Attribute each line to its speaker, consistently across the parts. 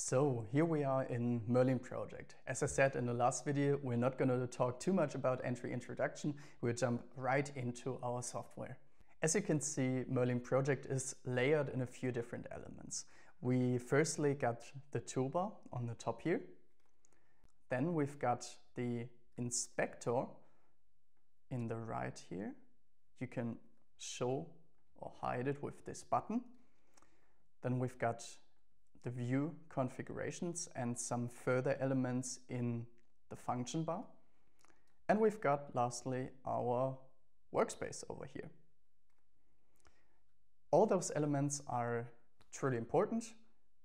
Speaker 1: So here we are in Merlin project. As I said in the last video, we're not going to talk too much about entry introduction. We'll jump right into our software. As you can see, Merlin project is layered in a few different elements. We firstly got the toolbar on the top here. Then we've got the inspector in the right here. You can show or hide it with this button. Then we've got the view configurations and some further elements in the function bar. And we've got lastly our workspace over here. All those elements are truly important.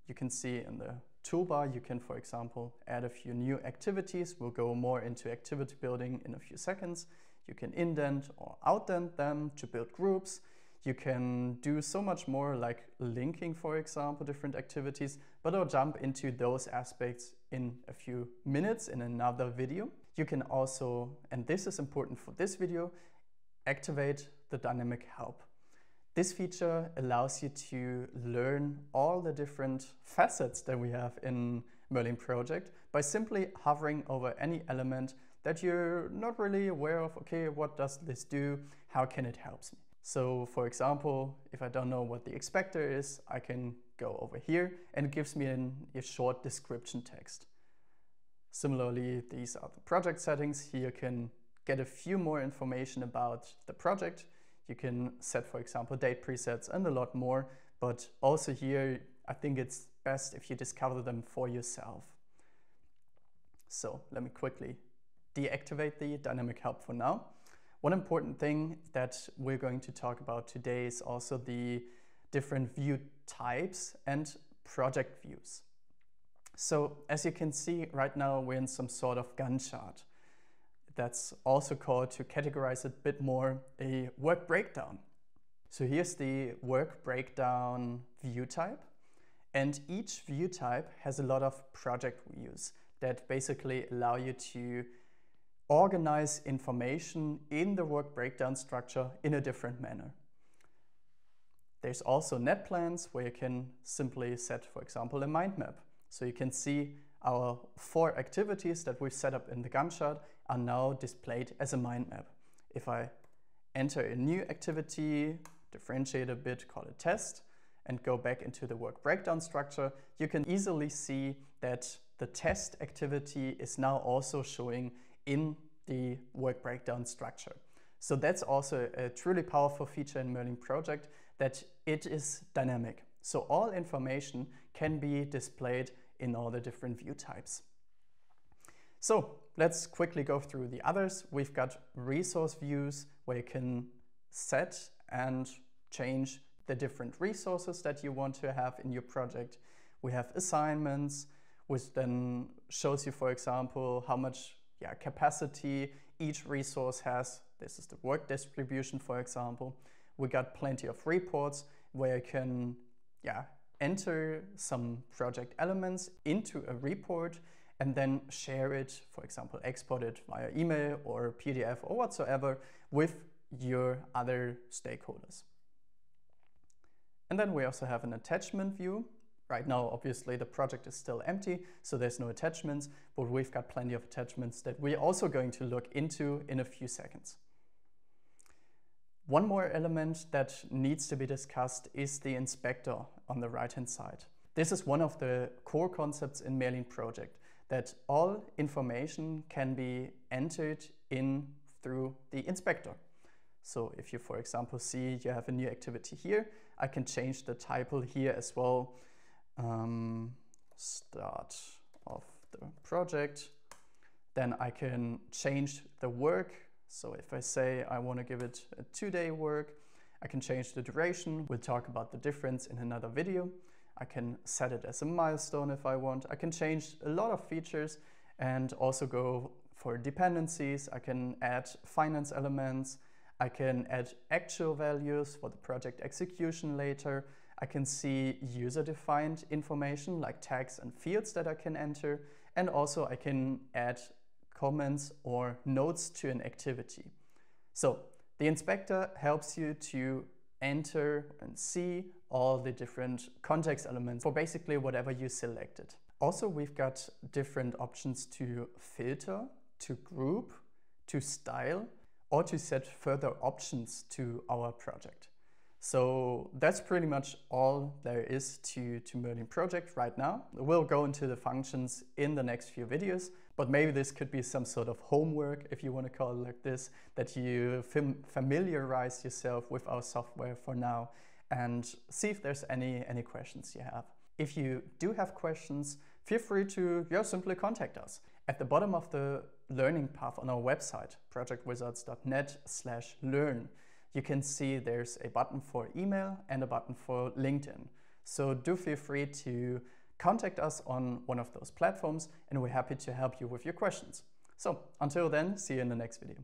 Speaker 1: You can see in the toolbar, you can, for example, add a few new activities. We'll go more into activity building in a few seconds. You can indent or outdent them to build groups. You can do so much more like linking, for example, different activities, but I'll jump into those aspects in a few minutes in another video. You can also, and this is important for this video, activate the dynamic help. This feature allows you to learn all the different facets that we have in Merlin project by simply hovering over any element that you're not really aware of. Okay, what does this do? How can it help me? So for example, if I don't know what the inspector is, I can go over here and it gives me an, a short description text. Similarly, these are the project settings. Here you can get a few more information about the project. You can set, for example, date presets and a lot more. But also here, I think it's best if you discover them for yourself. So let me quickly deactivate the dynamic help for now. One important thing that we're going to talk about today is also the different view types and project views. So as you can see right now we're in some sort of Gantt chart. That's also called to categorize it a bit more a work breakdown. So here's the work breakdown view type and each view type has a lot of project views that basically allow you to organize information in the work breakdown structure in a different manner. There's also net plans where you can simply set, for example, a mind map. So you can see our four activities that we've set up in the Gantt chart are now displayed as a mind map. If I enter a new activity, differentiate a bit, call it test, and go back into the work breakdown structure, you can easily see that the test activity is now also showing in the work breakdown structure. So that's also a truly powerful feature in Merlin project that it is dynamic. So all information can be displayed in all the different view types. So let's quickly go through the others. We've got resource views where you can set and change the different resources that you want to have in your project. We have assignments, which then shows you, for example, how much yeah, capacity each resource has. This is the work distribution, for example. We got plenty of reports where you can yeah, enter some project elements into a report and then share it, for example, export it via email or PDF or whatsoever with your other stakeholders. And then we also have an attachment view Right now, obviously, the project is still empty, so there's no attachments, but we've got plenty of attachments that we're also going to look into in a few seconds. One more element that needs to be discussed is the inspector on the right-hand side. This is one of the core concepts in Merlin project, that all information can be entered in through the inspector. So if you, for example, see you have a new activity here, I can change the title here as well um, start of the project. Then I can change the work. So if I say I want to give it a two-day work, I can change the duration. We'll talk about the difference in another video. I can set it as a milestone if I want. I can change a lot of features and also go for dependencies. I can add finance elements. I can add actual values for the project execution later. I can see user-defined information like tags and fields that I can enter. And also I can add comments or notes to an activity. So the inspector helps you to enter and see all the different context elements for basically whatever you selected. Also, we've got different options to filter, to group, to style, or to set further options to our project. So that's pretty much all there is to, to Merlin project right now. We'll go into the functions in the next few videos, but maybe this could be some sort of homework, if you want to call it like this, that you fam familiarize yourself with our software for now and see if there's any, any questions you have. If you do have questions, feel free to yeah, simply contact us. At the bottom of the learning path on our website, projectwizards.net slash learn, you can see there's a button for email and a button for LinkedIn. So do feel free to contact us on one of those platforms and we're happy to help you with your questions. So until then, see you in the next video.